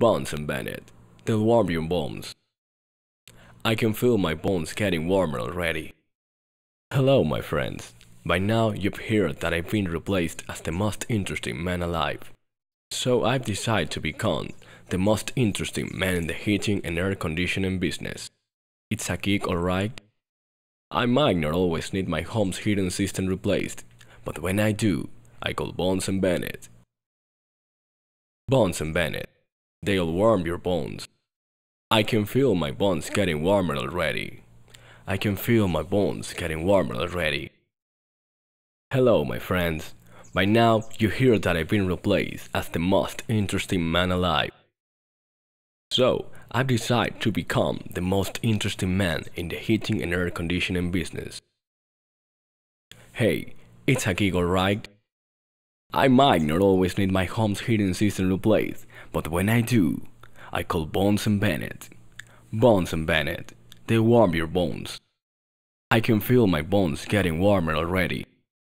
Bonds and Bennett. They'll warm your bones. I can feel my bones getting warmer already. Hello, my friends. By now, you've heard that I've been replaced as the most interesting man alive. So I've decided to become the most interesting man in the heating and air conditioning business. It's a gig, alright? I might not always need my home's heating system replaced, but when I do, I call Bonds and Bennett. Bonds and Bennett. They'll warm your bones. I can feel my bones getting warmer already. I can feel my bones getting warmer already. Hello, my friends. By now, you hear that I've been replaced as the most interesting man alive. So, I've decided to become the most interesting man in the heating and air conditioning business. Hey, it's a gig alright? I might not always need my home's heating system replaced, but when I do, I call Bones and Bennett. Bones and Bennett, they warm your bones. I can feel my bones getting warmer already.